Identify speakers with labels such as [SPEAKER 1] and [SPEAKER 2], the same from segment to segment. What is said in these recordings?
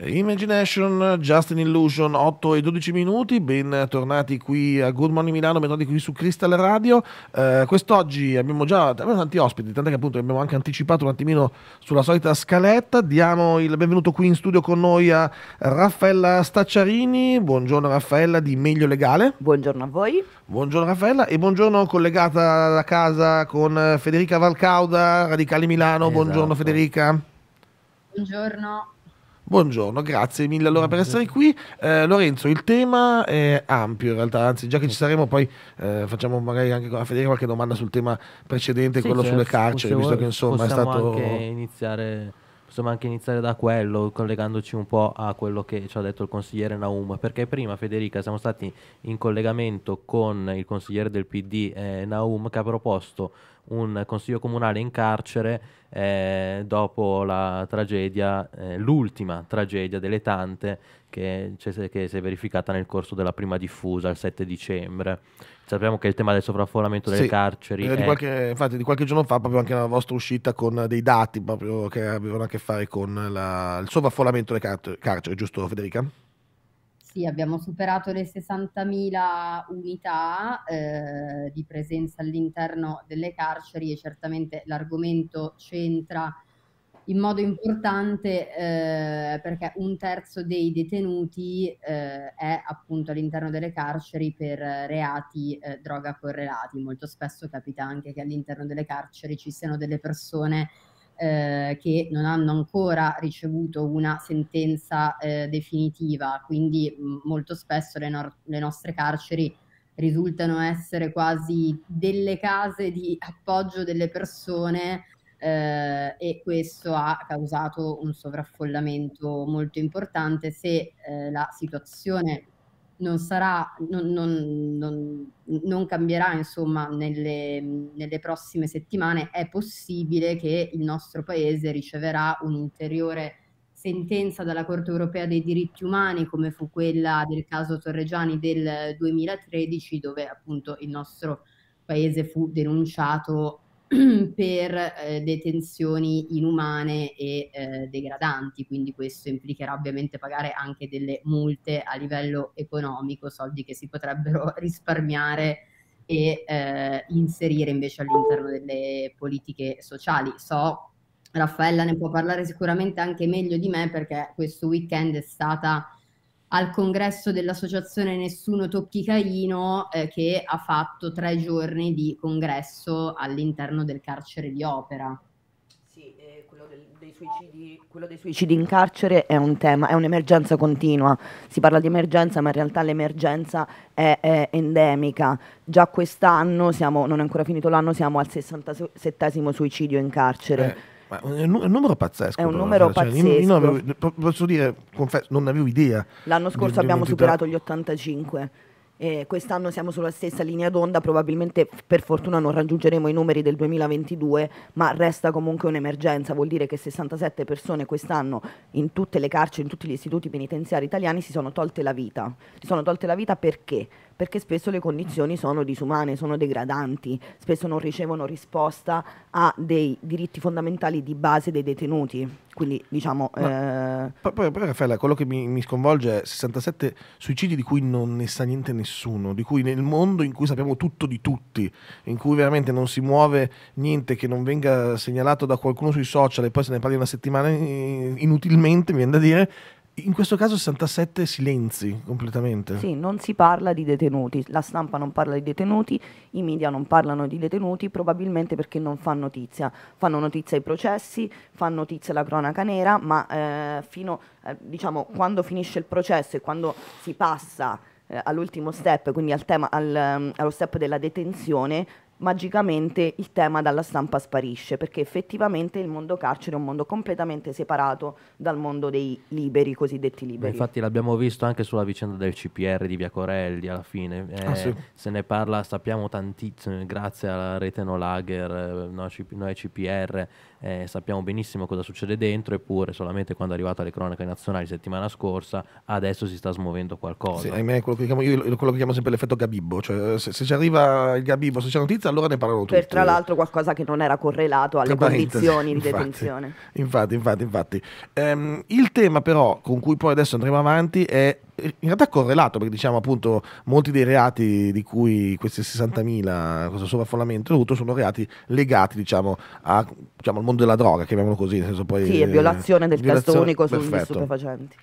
[SPEAKER 1] Imagination, Just an Illusion, 8 e 12 minuti, bentornati qui a Good Morning Milano, bentornati qui su Crystal Radio. Eh, quest'oggi abbiamo già abbiamo tanti ospiti, tant'è che appunto abbiamo anche anticipato un attimino sulla solita scaletta. Diamo il benvenuto qui in studio con noi a Raffaella Stacciarini. Buongiorno Raffaella di Meglio Legale.
[SPEAKER 2] Buongiorno a voi.
[SPEAKER 1] Buongiorno Raffaella e buongiorno collegata da casa con Federica Valcauda, Radicali Milano.
[SPEAKER 3] Esatto.
[SPEAKER 1] Buongiorno Federica.
[SPEAKER 4] Buongiorno.
[SPEAKER 1] Buongiorno, grazie mille allora per essere qui. Eh, Lorenzo, il tema è ampio in realtà, anzi già che ci saremo poi eh, facciamo magari anche la Federica qualche domanda sul tema precedente,
[SPEAKER 3] Sì,
[SPEAKER 1] quello
[SPEAKER 3] cioè,
[SPEAKER 1] sulle carceri, visto che insomma è
[SPEAKER 3] possiamo
[SPEAKER 1] stato...
[SPEAKER 3] Anche iniziare, possiamo anche iniziare da quello, collegandoci un po' a quello che ci ha detto il consigliere Naum, perché prima Federica siamo stati in collegamento con il consigliere del PD eh, Naum che ha proposto un consiglio comunale in carcere eh, dopo la tragedia, eh, l'ultima tragedia delle tante che, che, si è verificata nel corso della prima diffusa il 7 dicembre. Sappiamo che il tema del sovraffollamento delle
[SPEAKER 1] Sì,
[SPEAKER 3] carceri
[SPEAKER 1] eh,
[SPEAKER 3] è...
[SPEAKER 1] di qualche, infatti di qualche giorno fa proprio anche la vostra uscita con dei dati proprio che avevano a che fare con la- il sovraffollamento delle car- carceri, giusto Federica?
[SPEAKER 4] Sì, abbiamo superato le 60.000 unità eh, di presenza all'interno delle carceri e certamente l'argomento c'entra in modo importante eh, perché un terzo dei detenuti eh, è appunto all'interno delle carceri per reati eh, droga correlati. Molto spesso capita anche che all'interno delle carceri ci siano delle persone eh, che non hanno ancora ricevuto una sentenza eh, definitiva, quindi mh, molto spesso le, nor- le nostre carceri risultano essere quasi delle case di appoggio delle persone eh, e questo ha causato un sovraffollamento molto importante. Se eh, la situazione non sarà, non, non- non- cambierà insomma nelle, nelle prossime settimane, è possibile che il nostro paese riceverà un'ulteriore sentenza dalla Corte europea dei diritti umani, come fu quella del caso Torregiani del 2013, dove appunto il nostro paese fu denunciato per eh, detenzioni inumane e eh, degradanti, quindi questo implicherà ovviamente pagare anche delle multe a livello economico, soldi che si potrebbero risparmiare e eh, inserire invece all'interno delle politiche sociali. So, Raffaella ne può parlare sicuramente anche meglio di me perché questo weekend è stata al congresso dell'associazione Nessuno Tocchi Caino eh, che ha fatto tre giorni di congresso all'interno del carcere di Opera.
[SPEAKER 2] Sì, eh, quello, del- dei suicidi, quello dei suicidi in carcere è un tema, è un'emergenza continua. Si parla di emergenza, ma in realtà l'emergenza è, è endemica. Già quest'anno, siamo, non è ancora finito l'anno, siamo al 67 suicidio in carcere.
[SPEAKER 1] Eh, ma è un, numero pazzesco.
[SPEAKER 2] È un
[SPEAKER 1] però,
[SPEAKER 2] numero
[SPEAKER 1] cioè, io- io
[SPEAKER 2] pazzesco.
[SPEAKER 1] avevo- po- posso dire, confesso, non avevo idea.
[SPEAKER 2] L'anno
[SPEAKER 1] di-
[SPEAKER 2] scorso
[SPEAKER 1] di
[SPEAKER 2] abbiamo
[SPEAKER 1] un'entità.
[SPEAKER 2] superato gli 85. e quest'anno siamo sulla stessa linea d'onda, probabilmente per fortuna non raggiungeremo i numeri del 2022, ma resta comunque un'emergenza, vuol dire che 67 persone quest'anno in tutte le carceri, in tutti gli istituti penitenziari italiani si sono tolte la vita. Si sono tolte la vita perché? Perché spesso le condizioni sono disumane, sono degradanti, spesso non ricevono risposta a dei diritti fondamentali di base dei detenuti. Quindi diciamo... eh,
[SPEAKER 1] Poi, poi, poi, Raffaella, quello che mi, mi sconvolge è 67 suicidi di cui non ne sa niente nessuno, di cui nel mondo in cui sappiamo tutto di tutti, in cui veramente non si muove niente che non venga segnalato da qualcuno sui social e poi se ne parli una settimana eh, inutilmente, mi viene da dire, in questo caso 67 silenzi completamente.
[SPEAKER 2] Sì, non si parla di detenuti, la stampa non parla di detenuti, i media non parlano di detenuti, probabilmente perché non fanno notizia. Fanno notizia i processi, fanno notizia la cronaca nera, ma eh, fino, eh, diciamo, quando finisce il processo e quando si passa eh, all'ultimo step, quindi al tema, al, ehm, allo step della detenzione, magicamente il tema dalla stampa sparisce, perché effettivamente il mondo carcere è un mondo completamente separato dal mondo dei liberi, cosiddetti liberi.
[SPEAKER 3] infatti l'abbiamo visto anche sulla vicenda del CPR di Via Corelli alla fine. Eh,
[SPEAKER 1] Ah, sì.
[SPEAKER 3] Se ne parla, sappiamo tantissimo, grazie alla rete No Lager, eh, CP noi CPR, eh, sappiamo benissimo cosa succede dentro, eppure solamente quando è arrivata alle cronache nazionali settimana scorsa, adesso si sta smuovendo qualcosa.
[SPEAKER 1] Sì, ahimè, quello che chiamo, io quello che chiamo sempre l'effetto Gabibbo, cioè se, se ci arriva il Gabibbo, se c'è notizia allora ne parlano tutti.
[SPEAKER 2] Per tra l'altro qualcosa che non era correlato alle condizioni di detenzione.
[SPEAKER 1] Infatti, infatti, infatti. Ehm, il tema però con cui poi adesso andremo avanti è in realtà correlato perché diciamo appunto molti dei reati di cui questi 60.000 questo sovraffollamento dovuto sono reati legati diciamo, a, diciamo, al mondo della droga chiamiamolo così nel senso poi
[SPEAKER 2] Sì, è violazione del testo
[SPEAKER 1] violazione-
[SPEAKER 2] unico sugli stupefacenti.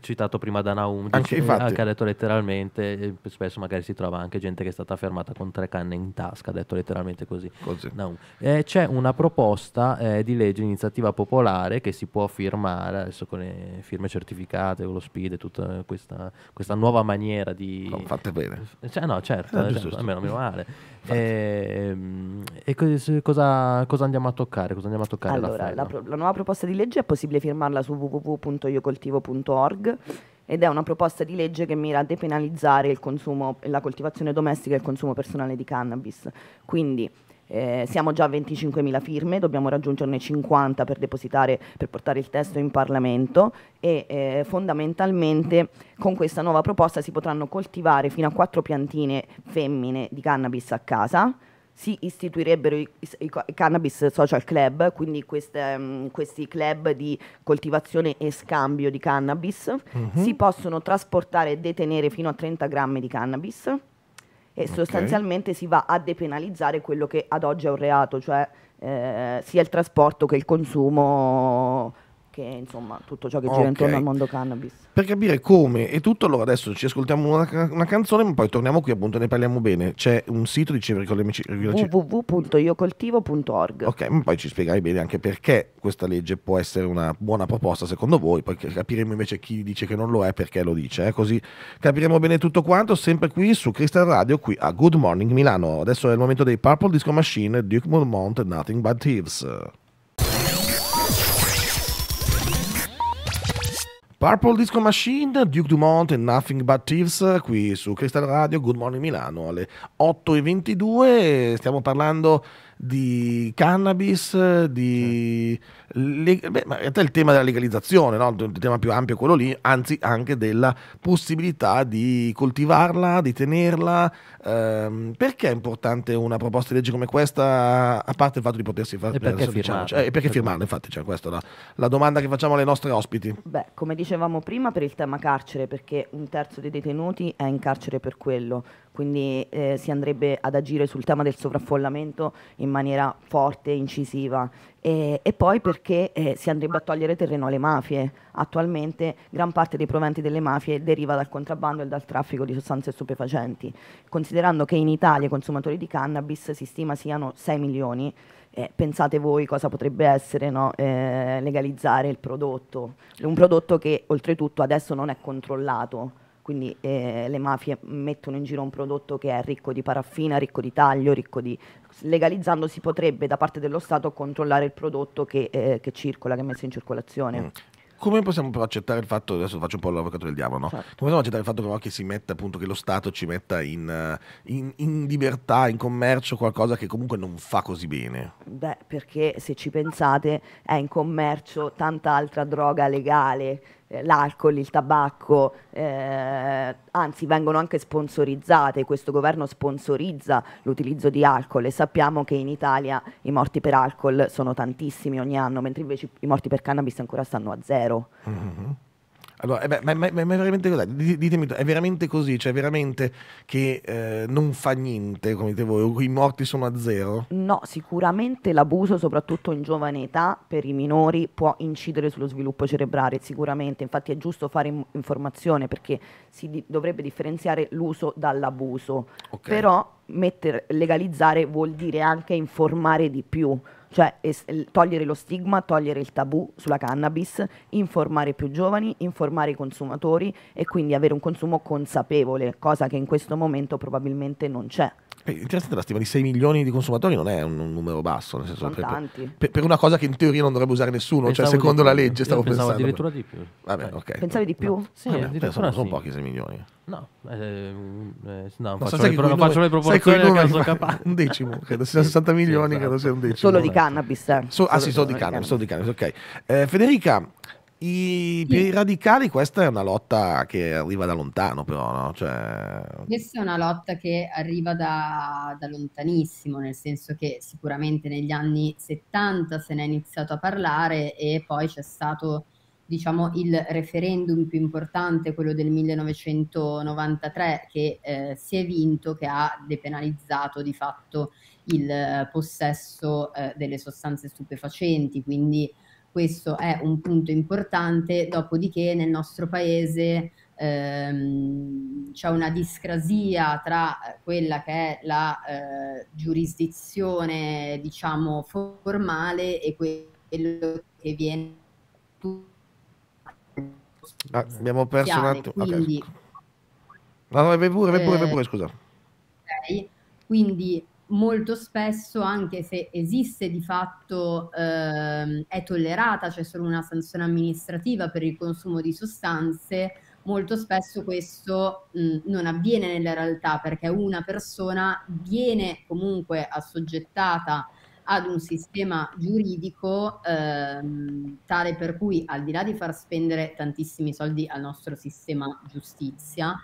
[SPEAKER 3] Citato prima da Naum,
[SPEAKER 1] Anche
[SPEAKER 3] dice-
[SPEAKER 1] infatti.
[SPEAKER 3] che ha detto letteralmente, spesso magari si trova anche gente che è stata fermata con tre canne in tasca, ha detto letteralmente così.
[SPEAKER 1] Così.
[SPEAKER 3] Naum. Eh, c'è una proposta eh, di legge, iniziativa popolare che si può firmare adesso con le firme certificate, con lo speed e tutta questa, questa nuova maniera di...
[SPEAKER 1] No, fatte bene
[SPEAKER 3] Cioè, no, certo,
[SPEAKER 1] Eh,
[SPEAKER 3] eh, certo,
[SPEAKER 1] giusto.
[SPEAKER 3] almeno meno male. Ehm, E, cos- cosa, cosa andiamo a toccare? Cosa andiamo a toccare?
[SPEAKER 2] Allora,
[SPEAKER 3] Raffaello?
[SPEAKER 2] la, pro- la nuova proposta di legge è possibile firmarla su www.iocoltivo.org ed è una proposta di legge che mira a depenalizzare il consumo, la coltivazione domestica e il consumo personale di cannabis. Quindi eh, siamo già a 25.000 firme, dobbiamo raggiungerne 50 per depositare, per portare il testo in Parlamento e eh, fondamentalmente con questa nuova proposta si potranno coltivare fino a quattro piantine femmine di cannabis a casa si istituirebbero i, i- i cannabis social club, quindi queste, mm, questi club di coltivazione e scambio di cannabis,
[SPEAKER 1] Mhm.
[SPEAKER 2] si possono trasportare e detenere fino a 30 grammi di cannabis e sostanzialmente si va a depenalizzare quello che ad oggi è un reato, cioè eh, sia il trasporto che il consumo, che insomma tutto ciò che gira
[SPEAKER 1] Ok.
[SPEAKER 2] intorno al mondo cannabis.
[SPEAKER 1] Per capire come e tutto allora adesso ci ascoltiamo una, una canzone ma poi torniamo qui appunto ne parliamo bene c'è un sito dicevi con le
[SPEAKER 2] www.iocoltivo.org
[SPEAKER 1] Ok, ma poi ci spiegherai bene anche perché questa legge può essere una buona proposta secondo voi, poi capiremo invece chi dice che non lo è perché lo dice, eh, così capiremo bene tutto quanto, sempre qui su Crystal Radio, qui a Good Morning Milano. Adesso è il momento dei Purple Disco Machine, Duke Mormont, Nothing But Thieves. Purple Disco Machine, Duke Dumont e Nothing But Thieves qui su Crystal Radio, Good Morning Milano alle 8.22, stiamo parlando di cannabis, di... le- beh, ma in realtà il tema della legalizzazione, no? il tema più ampio è quello lì, anzi anche della possibilità di coltivarla, di tenerla. Ehm, perché è importante una proposta di legge come questa, a parte il fatto di potersi fare...
[SPEAKER 3] E perché
[SPEAKER 1] adesso
[SPEAKER 3] firmarla?
[SPEAKER 1] cioè, e perché firmarla, infatti, cioè, questa è la, la domanda che facciamo alle nostre ospiti.
[SPEAKER 2] Beh, come dicevamo prima per il tema carcere, perché un terzo dei detenuti è in carcere per quello, quindi eh, si andrebbe ad agire sul tema del sovraffollamento in maniera forte e incisiva. E, e poi perché eh, si andrebbe a togliere terreno alle mafie. Attualmente gran parte dei proventi delle mafie deriva dal contrabbando e dal traffico di sostanze stupefacenti. Considerando che in Italia i consumatori di cannabis si stima siano 6 milioni, eh, pensate voi cosa potrebbe essere no? Eh, legalizzare il prodotto, un prodotto che oltretutto adesso non è controllato, quindi eh, le mafie mettono in giro un prodotto che è ricco di paraffina, ricco di taglio, ricco di... legalizzando si potrebbe da parte dello Stato controllare il prodotto che, eh, che circola, che è messo in circolazione.
[SPEAKER 1] Mm. Come possiamo però accettare il fatto, adesso faccio un po' l'avvocato del diavolo, no?
[SPEAKER 2] Certo.
[SPEAKER 1] Come possiamo accettare il fatto però che si metta appunto, che lo Stato ci metta in, eh, in- in libertà, in commercio qualcosa che comunque non fa così bene?
[SPEAKER 2] Beh, perché se ci pensate è in commercio tanta altra droga legale, l'alcol, il tabacco, eh, anzi vengono anche sponsorizzate, questo governo sponsorizza l'utilizzo di alcol e sappiamo che in Italia i morti per alcol sono tantissimi ogni anno, mentre invece i morti per cannabis ancora stanno a zero.
[SPEAKER 1] Mhm. Allora, eh beh, ma, ma- ma è veramente così? Di- Ditemi, è veramente così? Cioè veramente che eh, non fa niente, come dite voi, i morti sono a zero?
[SPEAKER 2] No, sicuramente l'abuso, soprattutto in giovane età, per i minori può incidere sullo sviluppo cerebrale, sicuramente. Infatti è giusto fare in- informazione perché si di- dovrebbe differenziare l'uso dall'abuso.
[SPEAKER 1] Ok.
[SPEAKER 2] Però metter- legalizzare vuol dire anche informare di più, cioè es- togliere lo stigma, togliere il tabù sulla cannabis, informare i più giovani, informare i consumatori e quindi avere un consumo consapevole, cosa che in questo momento probabilmente non c'è.
[SPEAKER 1] Interessante, la stima di 6 milioni di consumatori non è un, un numero basso, nel senso
[SPEAKER 2] Sono
[SPEAKER 1] per,
[SPEAKER 2] tanti.
[SPEAKER 1] per- per una cosa che in teoria non dovrebbe usare nessuno, cioè
[SPEAKER 3] Pensavo
[SPEAKER 1] secondo
[SPEAKER 3] di
[SPEAKER 1] la legge stavo
[SPEAKER 3] pensavo
[SPEAKER 1] pensando.
[SPEAKER 3] addirittura di più.
[SPEAKER 1] Vabbè,
[SPEAKER 3] Eh,
[SPEAKER 1] ok.
[SPEAKER 2] Pensavi di più?
[SPEAKER 3] Sì,
[SPEAKER 1] Vabbè, sono, sono
[SPEAKER 3] sì.
[SPEAKER 1] pochi 6 milioni.
[SPEAKER 3] No, eh, eh, no,
[SPEAKER 1] No,
[SPEAKER 3] faccio, le, pro- faccio le proporzioni a caso capace.
[SPEAKER 1] Un decimo, credo siano 60 milioni,
[SPEAKER 3] esatto.
[SPEAKER 1] credo sia un decimo.
[SPEAKER 2] Solo di cannabis, eh.
[SPEAKER 1] So- ah sì, solo di cannabis, solo di cannabis, ok. Eh, Federica, I, per i radicali questa è una lotta che arriva da lontano, però, no? Cioè...
[SPEAKER 4] Questa è una lotta che arriva da, da, lontanissimo, nel senso che sicuramente negli anni 70 se ne è iniziato a parlare e poi c'è stato diciamo, il referendum più importante, quello del 1993, che eh, si è vinto, che ha depenalizzato di fatto il possesso eh, delle sostanze stupefacenti, quindi questo è un punto importante, dopodiché nel nostro paese ehm, c'è una discrasia tra quella che è la eh, giurisdizione, diciamo, formale e quello che viene...
[SPEAKER 1] Ah, abbiamo perso un attimo. Quindi, okay. No, no, vai pure, vai pure, vai pure, scusa.
[SPEAKER 4] Okay. Quindi molto spesso, anche se esiste di fatto, ehm, è tollerata, c'è solo una sanzione amministrativa per il consumo di sostanze, molto spesso questo mh, non avviene nella realtà perché una persona viene comunque assoggettata ad un sistema giuridico ehm, tale per cui al di là di far spendere tantissimi soldi al nostro sistema giustizia,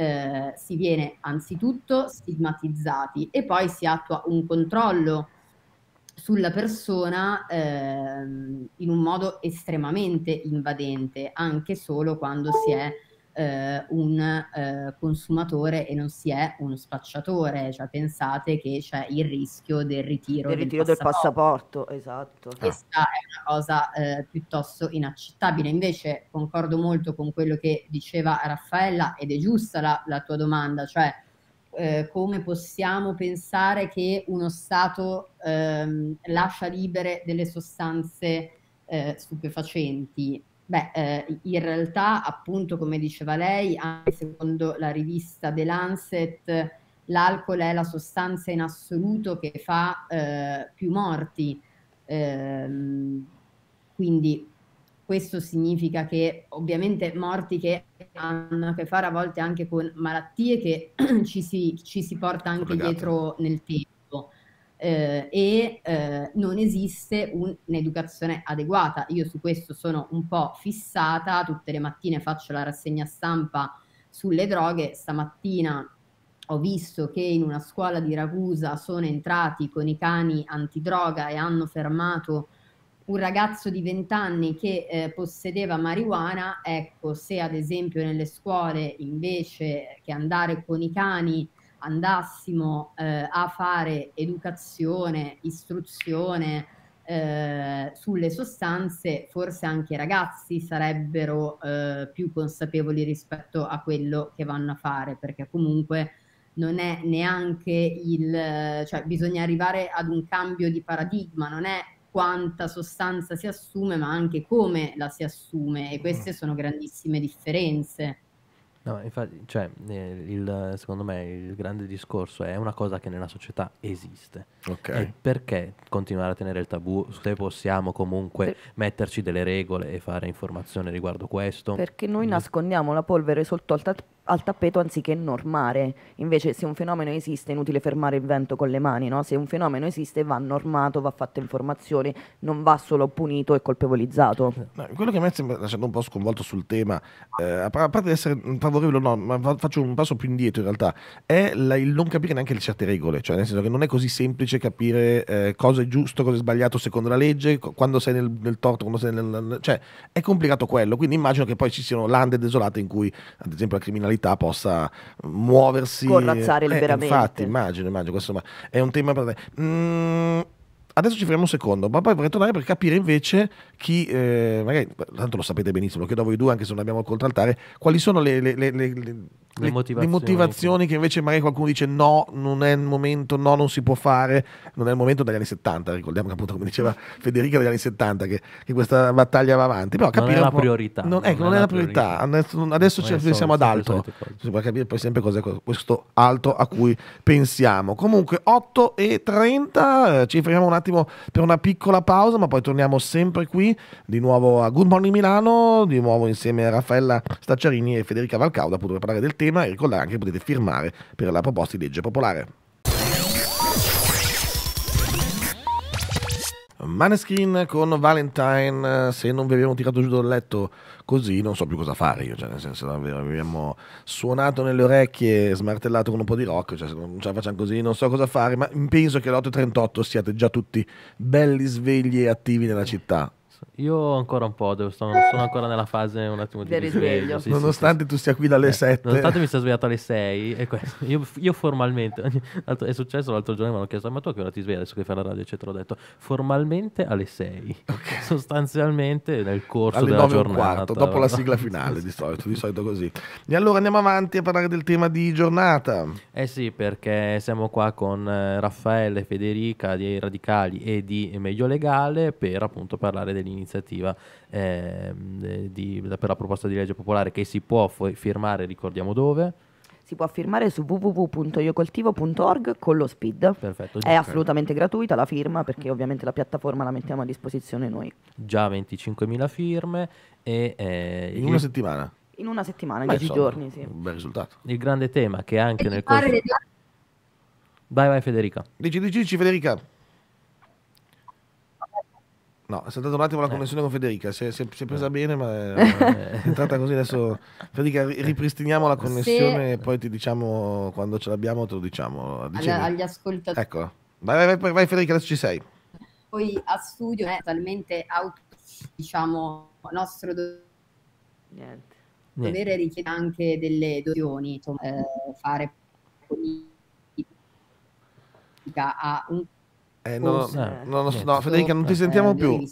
[SPEAKER 4] eh, si viene anzitutto stigmatizzati e poi si attua un controllo sulla persona ehm, in un modo estremamente invadente, anche solo quando si è eh, un eh, consumatore e non si è uno spacciatore, cioè pensate che c'è il rischio del ritiro,
[SPEAKER 2] del, ritiro del, passaporto. del passaporto. esatto.
[SPEAKER 4] Questa è una cosa eh, piuttosto inaccettabile. Invece concordo molto con quello che diceva Raffaella ed è giusta la, la tua domanda, cioè eh, come possiamo pensare che uno Stato ehm, lascia libere delle sostanze eh, stupefacenti? Beh, eh, in realtà, appunto, come diceva lei, anche secondo la rivista The Lancet, l'alcol è la sostanza in assoluto che fa eh, più morti. Eh, quindi questo significa che ovviamente morti che hanno a che fare a volte anche con malattie che ci si, ci si porta anche Collegate. dietro nel tempo eh, e eh, non esiste un, un'educazione adeguata. Io su questo sono un po' fissata, tutte le mattine faccio la rassegna stampa sulle droghe, stamattina ho visto che in una scuola di Ragusa sono entrati con i cani antidroga e hanno fermato un ragazzo di 20 anni che eh, possedeva marijuana, ecco, se ad esempio nelle scuole invece che andare con i cani andassimo eh, a fare educazione, istruzione eh, sulle sostanze, forse anche i ragazzi sarebbero eh, più consapevoli rispetto a quello che vanno a fare, perché comunque non è neanche il, cioè bisogna arrivare ad un cambio di paradigma, non è quanta sostanza si assume, ma anche come la si assume e queste sono grandissime differenze.
[SPEAKER 3] No, infatti, cioè, eh, il, secondo me il grande discorso è una cosa che nella società esiste.
[SPEAKER 1] Okay.
[SPEAKER 3] E perché continuare a tenere il tabù se possiamo comunque per... metterci delle regole e fare informazione riguardo questo?
[SPEAKER 2] Perché noi nascondiamo la polvere sotto al, tappeto al tappeto anziché normare. Invece se un fenomeno esiste è inutile fermare il vento con le mani, no? se un fenomeno esiste va normato, va fatta informazione, non va solo punito e colpevolizzato.
[SPEAKER 1] No, quello che a me sembra lasciando un po' sconvolto sul tema, eh, a parte di essere favorevole o no, ma faccio un passo più indietro in realtà, è la, il non capire neanche le certe regole, cioè nel senso che non è così semplice capire eh, cosa è giusto, cosa è sbagliato secondo la legge, quando sei nel, nel torto, quando sei nel... cioè è complicato quello, quindi immagino che poi ci siano lande desolate in cui ad esempio la criminalità criminalità possa muoversi.
[SPEAKER 2] Corazzare eh, liberamente.
[SPEAKER 1] infatti, immagino, immagino, questo è un tema per te. Mm, adesso ci fermiamo un secondo, ma poi vorrei tornare per capire invece chi, eh, magari, tanto lo sapete benissimo, lo chiedo a voi due, anche se non abbiamo il contraltare, quali sono le, le, le, le le, motivazioni. le, motivazioni. che invece magari qualcuno dice no, non è il momento, no, non si può fare, non è il momento dagli anni 70, ricordiamo che appunto come diceva Federica dagli anni 70 che, che questa battaglia va avanti, però
[SPEAKER 3] capire non è la priorità.
[SPEAKER 1] Non, ecco, non, è la priorità, priorità. adesso ci pensiamo ad altro, si può capire poi sempre cos'è questo altro a cui pensiamo. Comunque 8 e 30, eh, ci fermiamo un attimo per una piccola pausa, ma poi torniamo sempre qui, di nuovo a Good Morning Milano, di nuovo insieme a Raffaella Stacciarini e Federica Valcauda appunto per parlare del tema e ricordare anche che potete firmare per la proposta di legge popolare. Maneskin con Valentine, se non vi abbiamo tirato giù dal letto così non so più cosa fare io, cioè nel senso davvero abbiamo suonato nelle orecchie, smartellato con un po' di rock, cioè se non ce la facciamo così non so cosa fare, ma penso che alle 8.38 siate già tutti belli svegli e attivi nella città.
[SPEAKER 3] Io ancora un po', devo, sono, sono, ancora nella fase un attimo di
[SPEAKER 2] Del risveglio.
[SPEAKER 3] Sì,
[SPEAKER 1] nonostante
[SPEAKER 3] sì,
[SPEAKER 1] tu sia qui dalle
[SPEAKER 3] eh,
[SPEAKER 1] 7.
[SPEAKER 3] Nonostante mi sia svegliato alle 6. Io, io, formalmente, è successo l'altro giorno, mi hanno chiesto, ma tu a che ora ti svegli adesso che fai la radio, eccetera. Ho detto, formalmente alle 6. Okay. Sostanzialmente nel corso
[SPEAKER 1] alle
[SPEAKER 3] della
[SPEAKER 1] 9
[SPEAKER 3] giornata.
[SPEAKER 1] Quarto, dopo la sigla finale, di solito, di solito così. E allora andiamo avanti a parlare del tema di giornata.
[SPEAKER 3] Eh sì, perché siamo qua con eh, Raffaele, Federica di Radicali e di Meglio Legale per appunto parlare dell'iniziativa eh, di, per la proposta di legge popolare che si può firmare, ricordiamo dove?
[SPEAKER 2] Si può firmare su www.iocoltivo.org con lo speed.
[SPEAKER 3] Perfetto.
[SPEAKER 2] È assolutamente gratuita la firma perché ovviamente la piattaforma la mettiamo a disposizione noi.
[SPEAKER 3] Già 25.000 firme e... Eh,
[SPEAKER 1] in una il... settimana?
[SPEAKER 2] In una settimana, in 10 giorni, sì.
[SPEAKER 1] Un bel risultato.
[SPEAKER 3] Il grande tema che anche nel corso... Vai, vai Federica.
[SPEAKER 1] Dici, dici, dici Federica. No, è saltata un attimo la eh. connessione con Federica, si è, si è, si è presa eh. bene, ma è, è, entrata così adesso. Federica, ripristiniamo la connessione Se... e poi ti diciamo quando ce l'abbiamo, te lo diciamo.
[SPEAKER 4] Dicevi. agli ascoltatori.
[SPEAKER 1] Ecco, vai, vai, vai, vai, Federica, adesso ci sei.
[SPEAKER 4] Poi a studio è totalmente auto, diciamo, nostro do- Niente. dovere richiede anche delle dozioni, insomma, eh, fare politica a un
[SPEAKER 1] eh, no, no, no, no, Federica, non ti sentiamo più.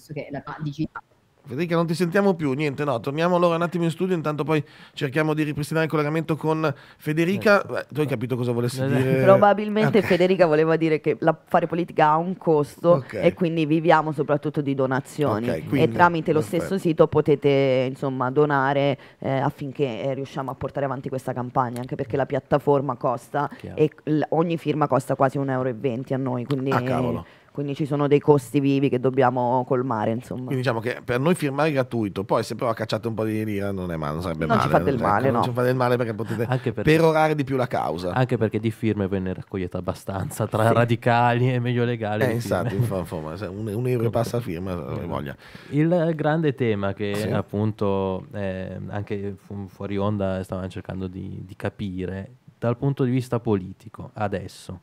[SPEAKER 1] Federica, non ti sentiamo più, niente, no, torniamo allora un attimo in studio, intanto poi cerchiamo di ripristinare il collegamento con Federica. Beh, tu hai capito cosa volessi dire?
[SPEAKER 2] Probabilmente okay. Federica voleva dire che la, fare politica ha un costo okay. e quindi viviamo soprattutto di donazioni okay, quindi, e tramite lo perfetto. stesso sito potete insomma donare eh, affinché eh, riusciamo a portare avanti questa campagna, anche perché la piattaforma costa Chiaro. e ogni firma costa quasi 1,20 euro a noi, quindi...
[SPEAKER 1] Ah, cavolo
[SPEAKER 2] quindi ci sono dei costi vivi che dobbiamo colmare insomma.
[SPEAKER 1] Quindi diciamo che per noi firmare è gratuito, poi se però cacciate un po' di lira non è male, non sarebbe
[SPEAKER 2] non
[SPEAKER 1] male.
[SPEAKER 2] Ci fa del ecco, male,
[SPEAKER 1] non
[SPEAKER 2] ci
[SPEAKER 1] fa del male perché potete perché, perorare di più la causa.
[SPEAKER 3] Anche perché di firme ve ne raccogliete abbastanza tra sì. radicali e meglio legali.
[SPEAKER 1] Eh, infatti, insomma, un, un euro e passa firma, voglia.
[SPEAKER 3] Il grande tema che sì. appunto eh, anche fu- fuori onda stavamo cercando di, di capire dal punto di vista politico adesso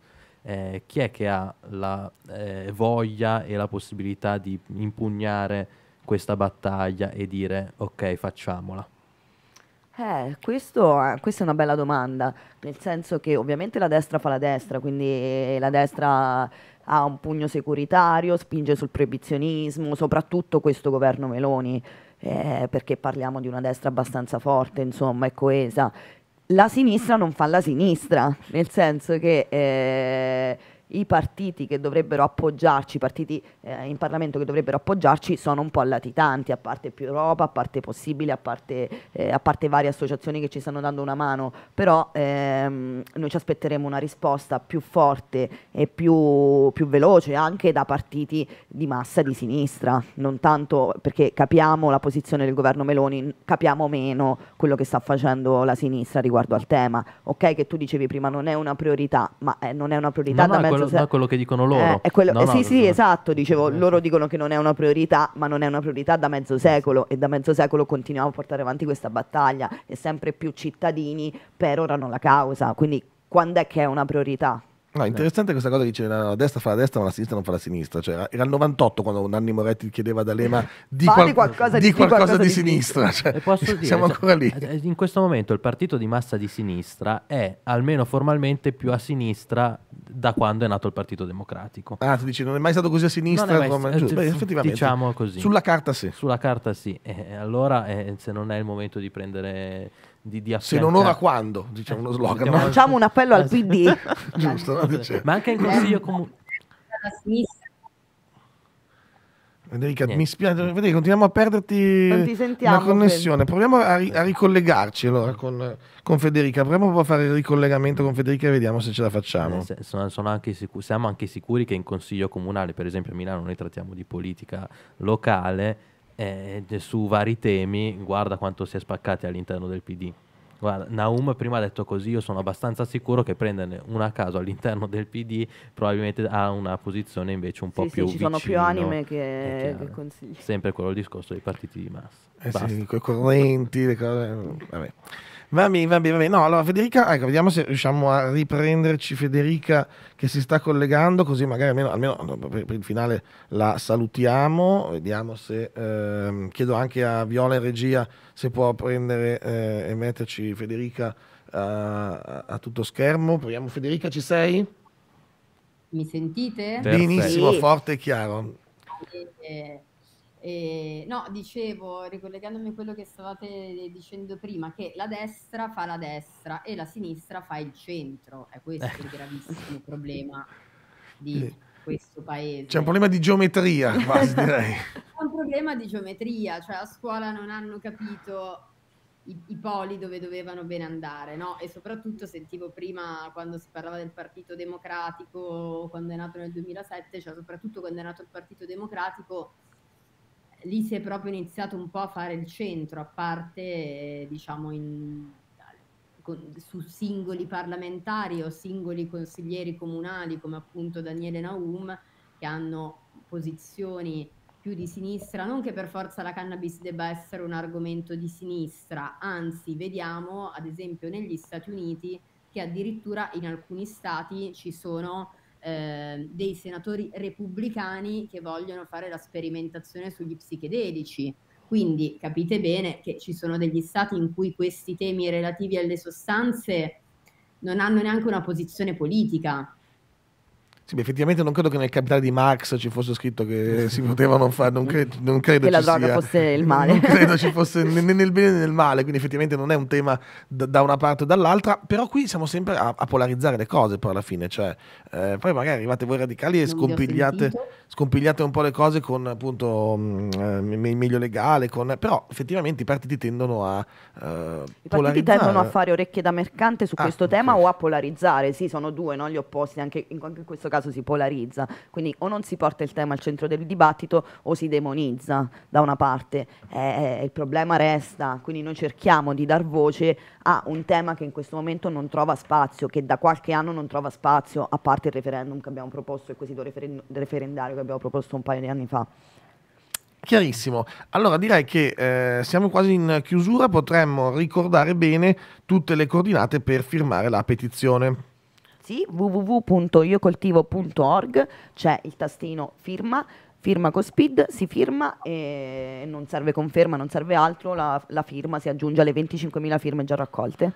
[SPEAKER 3] eh, chi è che ha la eh, voglia e la possibilità di impugnare questa battaglia e dire ok facciamola?
[SPEAKER 2] Eh, questo, questa è una bella domanda, nel senso che ovviamente la destra fa la destra, quindi la destra ha un pugno securitario, spinge sul proibizionismo, soprattutto questo governo Meloni, eh, perché parliamo di una destra abbastanza forte, insomma, e coesa la sinistra non fa la sinistra, nel senso che eh, i partiti che dovrebbero appoggiarci, i partiti eh, in Parlamento che dovrebbero appoggiarci sono un po' latitanti, a parte più Europa, a parte possibile, a parte, eh, a parte varie associazioni che ci stanno dando una mano, però ehm, noi ci aspetteremo una risposta più forte e più, più veloce anche da partiti di massa di sinistra, non tanto perché capiamo la posizione del governo Meloni, capiamo meno quello che sta facendo la sinistra riguardo al tema. Ok che tu dicevi prima non è una priorità, ma eh, non è una priorità no, da
[SPEAKER 3] quello, se... quello che dicono loro.
[SPEAKER 2] Eh, quello, no, eh, sì, sì, esatto, dicevo, eh, loro dicono che non è una priorità, ma non è una priorità da mezzo secolo e da mezzo secolo continuiamo a portare avanti questa battaglia e sempre più cittadini perorano la causa, quindi quando è che è una priorità?
[SPEAKER 1] No, interessante questa cosa che dice la destra fa la destra ma la sinistra non fa la sinistra. Cioè, era il 98 quando Nanni Moretti chiedeva ad Alema di, qual-
[SPEAKER 2] qualcosa,
[SPEAKER 1] di, di qualcosa, qualcosa di, sinistra. Cioè,
[SPEAKER 3] dire,
[SPEAKER 1] siamo
[SPEAKER 3] cioè,
[SPEAKER 1] ancora lì.
[SPEAKER 3] Eh, in questo momento il partito di massa di sinistra è almeno formalmente più a sinistra da quando è nato il Partito Democratico.
[SPEAKER 1] Ah, tu dici non è mai stato così a sinistra?
[SPEAKER 3] Mai,
[SPEAKER 1] come,
[SPEAKER 3] eh, Beh, effettivamente. Diciamo così.
[SPEAKER 1] Sulla carta sì.
[SPEAKER 3] Sulla carta sì. Eh, allora eh, se non è il momento di prendere di, di
[SPEAKER 1] Se non ora quando, diciamo uno slogan.
[SPEAKER 2] No? Facciamo un appello al PD.
[SPEAKER 1] Giusto, no?
[SPEAKER 3] Ma anche in consiglio comunale.
[SPEAKER 1] Federica, mi spiace, Federica, continuiamo a perderti la connessione. Proviamo a, ri- a ricollegarci allora con, con, Federica. Proviamo a fare il ricollegamento con Federica e vediamo se ce la facciamo.
[SPEAKER 3] Eh, sono, sono anche siamo anche sicuri che in consiglio comunale, per esempio a Milano, noi trattiamo di politica locale eh, su vari temi, guarda quanto si è spaccati all'interno del PD. Guarda, Naum prima ha detto così, io sono abbastanza sicuro che prenderne una a caso all'interno del PD probabilmente ha una posizione invece un po'
[SPEAKER 2] Sì,
[SPEAKER 3] più
[SPEAKER 2] sì, ci sono più
[SPEAKER 3] vicino,
[SPEAKER 2] anime che, che consigli.
[SPEAKER 3] Sempre quello il discorso dei partiti di massa.
[SPEAKER 1] Eh sì, correnti, le cose. Vabbè. Va bene, va bene, va bene. No, allora Federica, ecco, vediamo se riusciamo a riprenderci Federica che si sta collegando, così magari almeno, almeno no, per, il finale la salutiamo. Vediamo se ehm, chiedo anche a Viola in regia se può prendere eh, e metterci Federica a, a- tutto schermo. Proviamo Federica, ci sei?
[SPEAKER 4] Mi sentite?
[SPEAKER 1] Benissimo,
[SPEAKER 2] Sì.
[SPEAKER 1] forte e chiaro.
[SPEAKER 4] Eh, eh, no, dicevo, ricollegandomi a quello che stavate dicendo prima, che la destra fa la destra e la sinistra fa il centro. È questo il gravissimo problema di questo paese.
[SPEAKER 1] C'è un problema di geometria, quasi direi.
[SPEAKER 4] È un problema di geometria, cioè a scuola non hanno capito i, i poli dove dovevano bene andare, no? E soprattutto sentivo prima quando si parlava del Partito Democratico, quando è nato nel 2007, cioè soprattutto quando è nato il Partito Democratico, lì si è proprio iniziato un po' a fare il centro, a parte eh, diciamo in, con- su singoli parlamentari o singoli consiglieri comunali come appunto Daniele Naum che hanno posizioni più di sinistra, non che per forza la cannabis debba essere un argomento di sinistra, anzi vediamo ad esempio negli Stati Uniti che addirittura in alcuni stati ci sono eh, dei senatori repubblicani che vogliono fare la sperimentazione sugli psichedelici. Quindi capite bene che ci sono degli stati in cui questi temi relativi alle sostanze non hanno neanche una posizione politica.
[SPEAKER 1] Sì, beh, effettivamente non credo che nel capitale di Marx ci fosse scritto che si potevano fare, non, cre- non credo
[SPEAKER 2] Che la
[SPEAKER 1] ci
[SPEAKER 2] droga
[SPEAKER 1] sia-
[SPEAKER 2] fosse il male.
[SPEAKER 1] Non credo ci fosse né né nel bene né nel male, quindi effettivamente non è un tema da, da una parte o dall'altra, però qui siamo sempre a, a polarizzare le cose poi alla fine, cioè eh, poi magari arrivate voi radicali e scompigliate, scompigliate un po' le cose con appunto mh, eh, me- meglio legale, con, però effettivamente i partiti tendono a eh,
[SPEAKER 2] I partiti
[SPEAKER 1] polarizzare.
[SPEAKER 2] tendono a fare orecchie da mercante su
[SPEAKER 1] Ah,
[SPEAKER 2] questo tema o a polarizzare, sì, sono due no? gli opposti, anche in, anche in questo caso si polarizza, quindi o non si porta il tema al centro del dibattito o si demonizza da una parte, Eh, il problema resta, quindi noi cerchiamo di dar voce a un tema che in questo momento non trova spazio, che da qualche anno non trova spazio, a parte il referendum che abbiamo proposto, il quesito referen- referendario che abbiamo proposto un paio di anni fa.
[SPEAKER 1] Chiarissimo. Allora direi che eh, siamo quasi in chiusura, potremmo ricordare bene tutte le coordinate per firmare la petizione.
[SPEAKER 2] Sì, www.iocoltivo.org c'è il tastino firma, firma con speed, si firma e non serve conferma, non serve altro, la, la firma si aggiunge alle 25.000 firme già raccolte.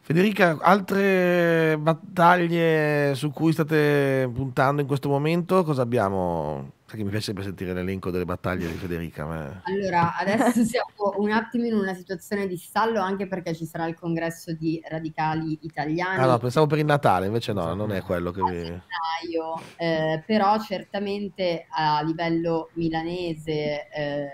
[SPEAKER 1] Federica, altre battaglie su cui state puntando in questo momento? Cosa abbiamo? Sai che mi piace sempre sentire l'elenco delle battaglie di Federica. ma-
[SPEAKER 4] Allora, adesso siamo un attimo in una situazione di stallo anche perché ci sarà il congresso di radicali italiani
[SPEAKER 1] Ah no, pensavo per il Natale, invece no, non è quello che
[SPEAKER 4] gennaio, eh, però certamente a livello milanese eh,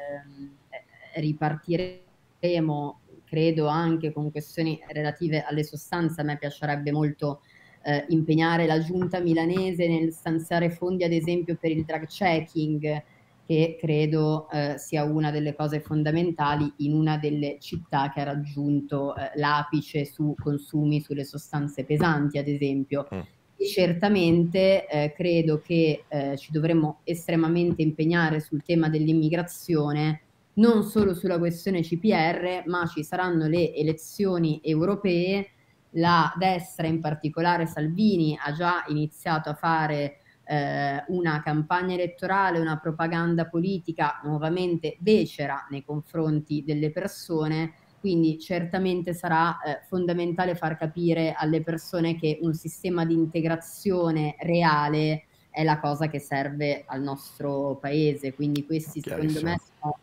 [SPEAKER 4] ripartiremo, credo anche con questioni relative alle sostanze. A me piacerebbe molto eh, impegnare la giunta milanese nel stanziare fondi, ad esempio, per il drug checking, che credo eh, sia una delle cose fondamentali in una delle città che ha raggiunto eh, l'apice su consumi sulle sostanze pesanti, ad esempio.
[SPEAKER 1] Mm.
[SPEAKER 4] E certamente eh, credo che eh, ci dovremmo estremamente impegnare sul tema dell'immigrazione, non solo sulla questione CPR, ma ci saranno le elezioni europee. La destra, in particolare Salvini, ha già iniziato a fare eh, una campagna elettorale, una propaganda politica nuovamente becera nei confronti delle persone. Quindi certamente sarà eh, fondamentale far capire alle persone che un sistema di integrazione reale è la cosa che serve al nostro paese. Quindi questi secondo me sono,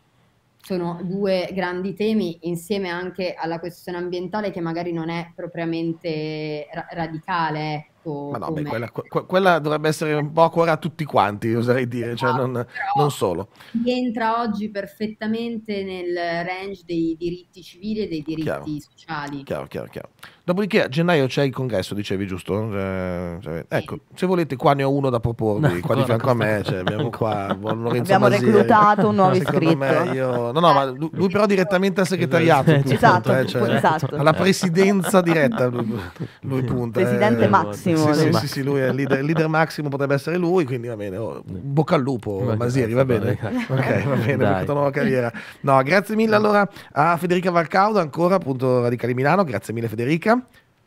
[SPEAKER 4] sono due grandi temi insieme anche alla questione ambientale che magari non è propriamente ra- radicale. Ecco,
[SPEAKER 1] Ma no, beh, quella, que- quella dovrebbe essere un po' a cuore a tutti quanti, oserei dire, cioè non,
[SPEAKER 4] Però-
[SPEAKER 1] non solo.
[SPEAKER 4] rientra oggi perfettamente nel range dei diritti civili e dei diritti
[SPEAKER 1] Chiaro.
[SPEAKER 4] sociali.
[SPEAKER 1] Chiaro, chiaro, chiaro. Dopodiché a gennaio c'è il congresso, dicevi giusto? Cioè, cioè, ecco, se volete qua ne ho uno da proporvi,
[SPEAKER 3] No,
[SPEAKER 1] qua di fianco a me, cioè, abbiamo qua Lorenzo
[SPEAKER 2] Abbiamo
[SPEAKER 1] Masieri.
[SPEAKER 2] reclutato un nuovo iscritto.
[SPEAKER 1] io- No, no, ma lui, però direttamente al segretariato.
[SPEAKER 3] Esatto.
[SPEAKER 1] lui
[SPEAKER 2] Esatto,
[SPEAKER 1] punta, eh, cioè,
[SPEAKER 2] esatto.
[SPEAKER 1] alla presidenza diretta lui, lui punta. eh.
[SPEAKER 2] Presidente Massimo.
[SPEAKER 1] Sì, sì,
[SPEAKER 2] lui.
[SPEAKER 1] sì, sì, lui è il leader, leader massimo, potrebbe essere lui, quindi va bene. oh, bocca al lupo,
[SPEAKER 3] Ma
[SPEAKER 1] Masieri, va bene? Ok, va bene,
[SPEAKER 3] Dai.
[SPEAKER 1] nuova carriera. No, grazie mille allora a Federica Varcauda, ancora appunto Radicali Milano, grazie mille Federica.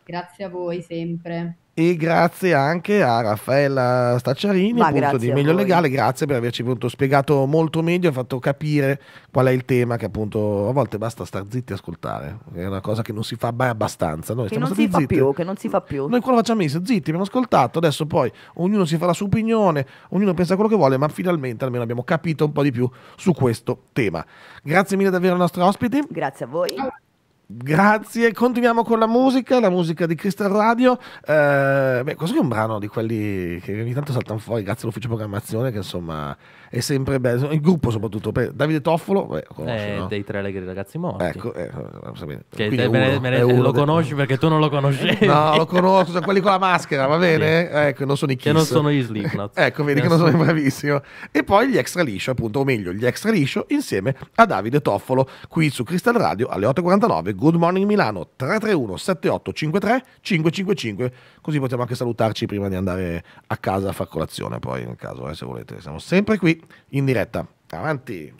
[SPEAKER 4] Grazie a voi sempre.
[SPEAKER 1] E grazie anche a Raffaella Stacciarini,
[SPEAKER 2] Ma
[SPEAKER 1] appunto di Meglio. Legale, grazie per averci appunto spiegato molto meglio e fatto capire qual è il tema che appunto a volte basta star zitti e ascoltare, è una cosa che non si fa mai abbastanza. Noi
[SPEAKER 2] Che non si fa
[SPEAKER 1] zitti.
[SPEAKER 2] più, che non si fa più.
[SPEAKER 1] Noi qua lo facciamo messo, zitti, abbiamo ascoltato, adesso poi ognuno si fa la sua opinione, ognuno pensa quello che vuole, ma finalmente almeno abbiamo capito un po' di più su questo tema. Grazie mille davvero ai nostri ospiti.
[SPEAKER 2] Grazie a voi.
[SPEAKER 1] Grazie, continuiamo con la musica, la musica di Crystal Radio. Eh, beh, questo è un brano di quelli che ogni tanto saltano fuori, grazie all'ufficio programmazione, che insomma è sempre bello. Il gruppo soprattutto, per Davide Toffolo, beh, conosci,
[SPEAKER 3] Eh,
[SPEAKER 1] no?
[SPEAKER 3] dei tre allegri ragazzi morti.
[SPEAKER 1] Ecco, eh.
[SPEAKER 3] Che te me
[SPEAKER 1] uno,
[SPEAKER 3] me
[SPEAKER 1] uno
[SPEAKER 3] lo
[SPEAKER 1] de-
[SPEAKER 3] conosci perché tu non lo conoscevi.
[SPEAKER 1] No, lo conosco, sono quelli con la maschera, va bene? Ecco, non sono i
[SPEAKER 3] Che non
[SPEAKER 1] Kiss.
[SPEAKER 3] sono gli Slipknot.
[SPEAKER 1] Ecco, vedi che non sono bravissimo. E poi gli extra liscio, appunto, o meglio, gli extra liscio insieme a Davide Toffolo, qui su Crystal Radio alle 8.49. Good morning Milano 331 7853 555. Così possiamo anche salutarci prima di andare a casa a far colazione, poi nel caso, eh, se volete. Siamo sempre qui in diretta. Avanti.